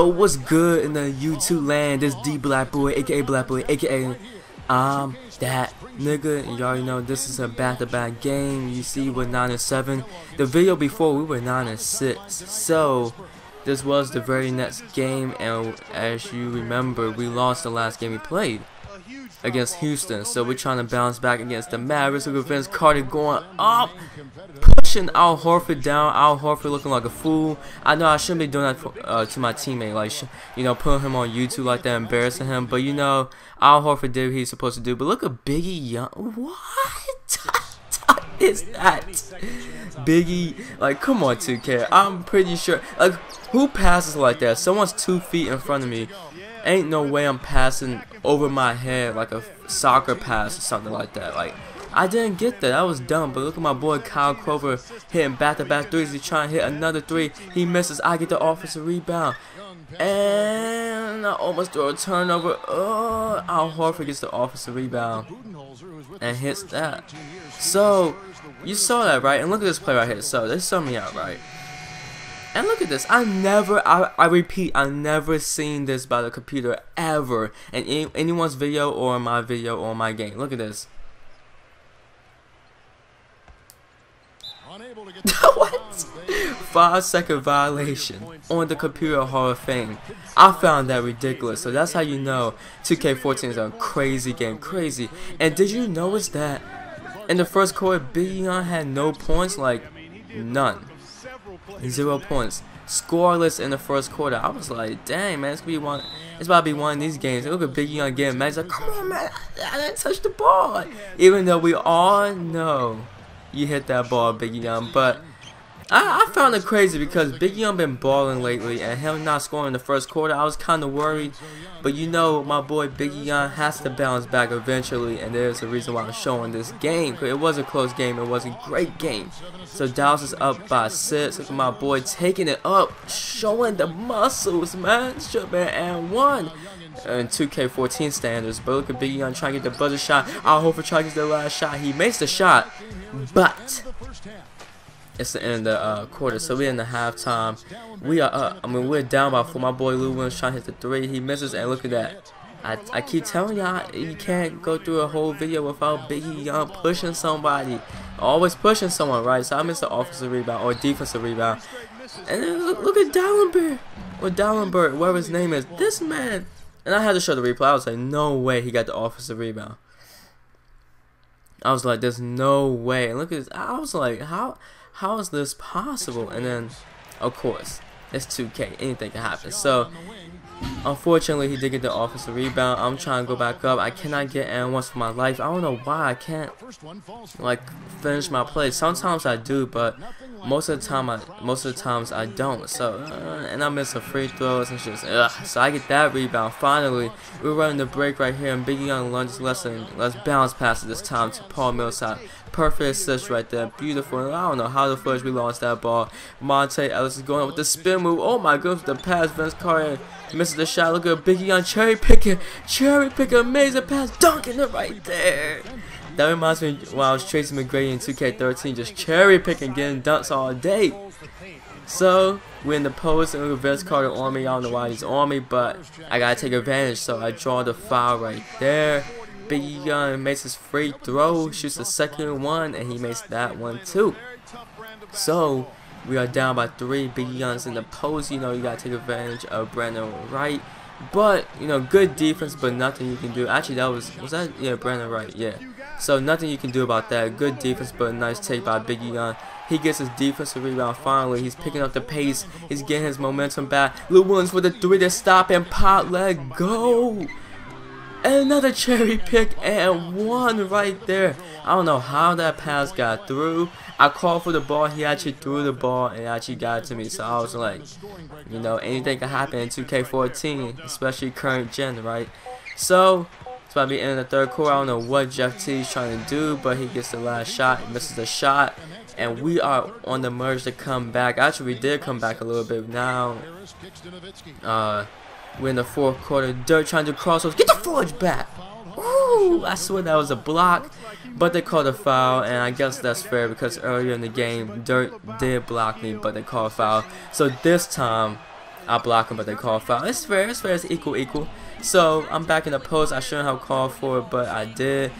what's good in the YouTube land? This D Black Boy, aka Black Boy, aka um that nigga. Already know this is a back-to-back game. You see, we're nine and seven. The video before we were nine and six. So this was the very next game, and as you remember, we lost the last game we played against Houston. So we're trying to bounce back against the Mavericks. Look at Vince Carter going up, pushing Al Horford down. Al Horford looking like a fool. I know I shouldn't be doing that for, uh, to my teammate, like you know, putting him on YouTube like that, embarrassing him. But you know, Al Horford did what he's supposed to do. But look at Biggie Young. What? is that? Biggie, like, come on, 2K. I'm pretty sure. Like, who passes like that? Someone's two feet in front of me. Ain't no way I'm passing over my head like a soccer pass or something like that. Like, I didn't get that. I was dumb. But look at my boy Kyle Korver hitting back-to-back threes. He's trying to hit another three. He misses. I get the offensive rebound. And I almost throw a turnover. Oh, Al Horford gets the offensive rebound and hits that. So, you saw that, right? And look at this play right here. So, they saw me out, right? And look at this. I never, I, I repeat, I never seen this by the computer ever in any, anyone's video or my video or my game. Look at this. what? Five second violation on the Computer Hall of Fame. I found that ridiculous. So that's how you know 2K14 is a crazy game. Crazy. And did you notice that in the first quarter, Big Young had no points? Like, none. Zero points. Scoreless in the first quarter. I was like, dang, man, it's gonna be one. It's about to be one of these games. Look at Big Young getting mad. He's like, come on, man, I didn't touch the ball. Even though we all know you hit that ball, Big Young. But I, I found it crazy because Big Young been balling lately, and him not scoring in the first quarter, I was kind of worried. But you know, my boy Big Young has to bounce back eventually, and there's a reason why I'm showing this game. It was a close game, it was a great game. So Dallas is up by six. Look at my boy taking it up, showing the muscles, man. Should be and one in 2K14 standards. But look at Big Young trying to get the buzzer shot. I hope for trying to get the last shot. He makes the shot, but it's the end of the uh, quarter, so we're in the halftime. We are. I mean, we're down by four. My boy Lou Williams trying to hit the three. He misses, and look at that. I, I keep telling y'all, you can't go through a whole video without Biggie Young pushing somebody. Always pushing someone, right? So I missed the offensive rebound or defensive rebound. And look, look at Dallenberg. Or Dallenberg, whatever his name is. This man. And I had to show the replay. I was like, no way he got the offensive rebound. I was like, there's no way. And look at this. I was like, how how is this possible? And then, of course, it's 2K. Anything can happen. So, unfortunately, he did get the offensive rebound. I'm trying to go back up. I cannot get and once for my life. I don't know why I can't, like, finish my play. Sometimes I do, but most of the time, I most of the times I don't. So, uh, and I miss a free throws and just, ugh. So I get that rebound. Finally, we're running the break right here, and Biggie Young lunges less than let's bounce past it this time to Paul Millsap. Perfect assist right there. Beautiful. I don't know how the fudge we lost that ball. Monta Ellis is going with the spin move. Oh my goodness, the pass. Vince Carter misses the shot. Look at Biggie on cherry picking. Cherry picking. Amazing pass. Dunking it right there. That reminds me when I was Tracy McGrady in 2K13. Just cherry picking, getting dunks all day. So, we're in the post and Vince Carter on me. I don't know why he's on me, but I gotta take advantage. So I draw the foul right there. Big Young makes his free throw, shoots the second one, and he makes that one too. So, we are down by three. Big Young's in the post. You know, you got to take advantage of Brandan Wright. But, you know, good defense, but nothing you can do. Actually, that was, was that, yeah, Brandan Wright, yeah. So, nothing you can do about that. Good defense, but nice take by Biggie Young. He gets his defensive rebound finally. He's picking up the pace. He's getting his momentum back. Lou Williams with the three to stop and pot. Let go. Another cherry pick and one right there. I don't know how that pass got through. I called for the ball. He actually threw the ball and actually got to me. So I was like, you know, anything can happen in 2K14, especially current gen, right? So it's about to be in the third quarter. I don't know what Jeff T is trying to do, but he gets the last shot, misses the shot, and we are on the merge to come back. Actually, we did come back a little bit now. Uh, we're in the fourth quarter. Dirk trying to cross over. Get the forge back. Ooh, I swear that was a block. But they called a foul, and I guess that's fair because earlier in the game, Dirk did block me, but they called a foul. So this time, I block him, but they call foul. It's fair. It's fair. It's equal, equal. So I'm back in the post. I shouldn't have called for it, but I did.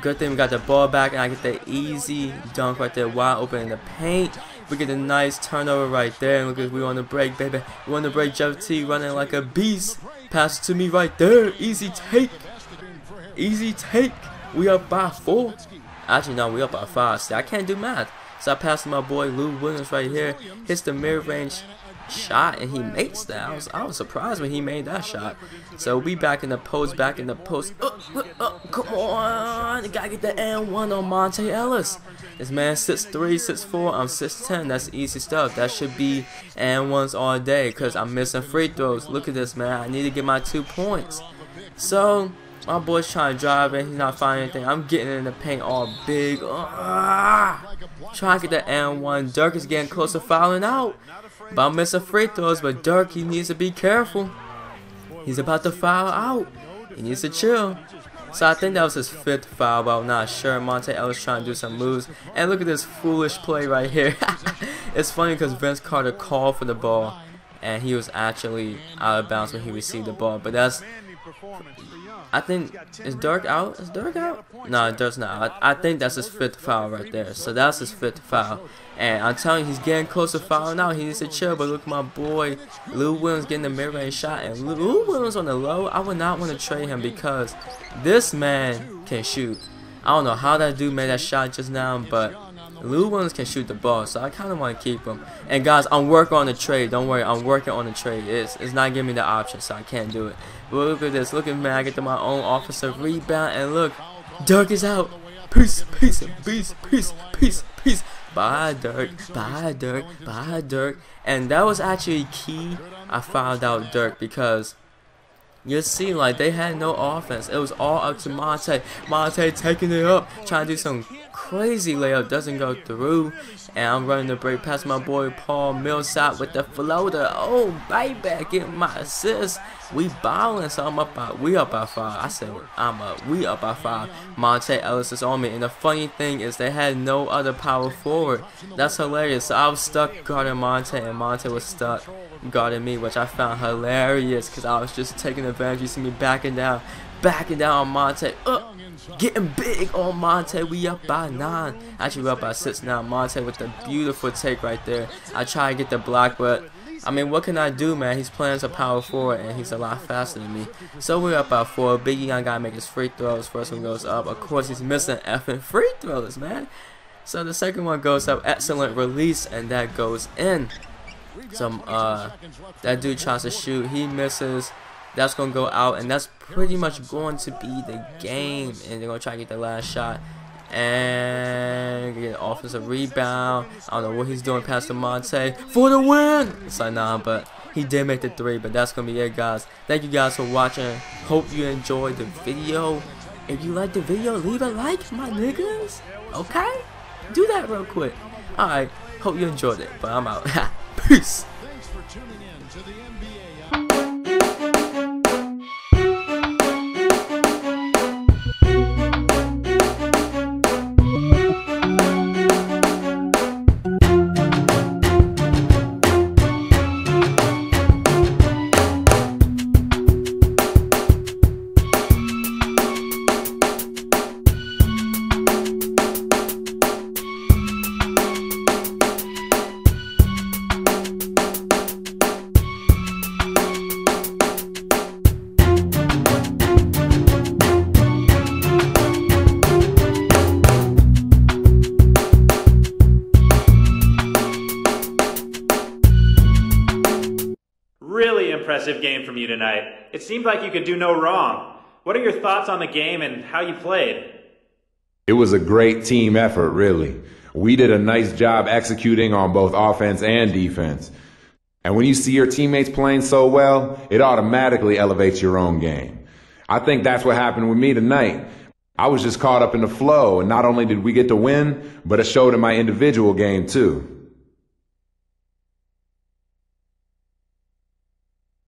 Good thing we got the ball back, and I get the easy dunk right there, wide open in the paint. We get a nice turnover right there, and look at we on the break, baby. We on the break. Jeff T running like a beast. Pass to me right there. Easy take. Easy take. We up by four. Actually, no, we up by five. See, I can't do math. So I pass to my boy Lou Williams right here. Hits the mid-range shot and he makes that. I was, I was surprised when he made that shot. So we back in the post, back in the post. Uh, uh, uh, come on, you gotta get the N one on Monta Ellis. This man six three, six four. I'm six ten. That's easy stuff. That should be N ones all day because I'm missing free throws. Look at this man. I need to get my two points. So my boy's trying to drive and he's not finding anything. I'm getting in the paint all big. Uh, trying to get the N1. Dirk is getting close to fouling out. I'm missing free throws. But Dirk, he needs to be careful. He's about to foul out. He needs to chill. So I think that was his fifth foul, but I'm not sure. Monta Ellis trying to do some moves. And look at this foolish play right here. it's funny because Vince Carter called for the ball. And he was actually out of bounds when he received the ball. But that's I think is Dirk out? Is Dirk out? No, Dirk's not. I, I think that's his fifth foul right there. So that's his fifth foul. And I'm telling you, he's getting close to fouling out. He needs to chill. But look at my boy, Lou Williams getting the mid-range shot. And Lou Williams on the low, I would not want to trade him because this man can shoot. I don't know how that dude made that shot just now, but Lou Williams can shoot the ball, so I kind of want to keep him. And guys, I'm working on the trade. Don't worry, I'm working on the trade. It's, it's not giving me the option, so I can't do it. But look at this. Look at me. I get to my own offensive rebound, and look, Dirk is out. Peace, peace, peace, peace, peace, peace. Bye, Dirk. Bye, Dirk. Bye, Dirk. And that was actually key. I found out Dirk because you see, like they had no offense. It was all up to Monta. Monta taking it up, trying to do some crazy layup, doesn't go through. And I'm running the break past my boy Paul Millsap with the floater. Oh, baby, getting my assist. We balling, so I'm up by, we up by five. I said, I'm up, we up by five. Monta Ellis is on me. And the funny thing is they had no other power forward. That's hilarious. So I was stuck guarding Monta, and Monta was stuck guarding me, which I found hilarious because I was just taking advantage. You see me backing down, backing down on Monta. Uh, getting big on Monta. We up by nine. Actually, we're up by six now. Monta with the beautiful take right there. I try to get the block, but I mean, what can I do, man? He's playing as a power forward, and he's a lot faster than me. So we're up by four. Biggie Young gotta make his free throws. First one goes up. Of course, he's missing effing free throws, man. So the second one goes up. Excellent release, and that goes in. Some uh, that dude tries to shoot, he misses. That's gonna go out, and that's pretty much going to be the game. And they're gonna try to get the last shot and get an offensive rebound. I don't know what he's doing past the Monta for the win. It's like nah, but he did make the three. But that's gonna be it, guys. Thank you guys for watching. Hope you enjoyed the video. If you like the video, leave a like, my niggas. Okay, do that real quick. All right. Hope you enjoyed it, but I'm out. Peace. Impressive game from you tonight. It seemed like you could do no wrong. What are your thoughts on the game and how you played? It was a great team effort, really. We did a nice job executing on both offense and defense. And when you see your teammates playing so well, it automatically elevates your own game. I think that's what happened with me tonight. I was just caught up in the flow, and not only did we get to win, but it showed in my individual game too.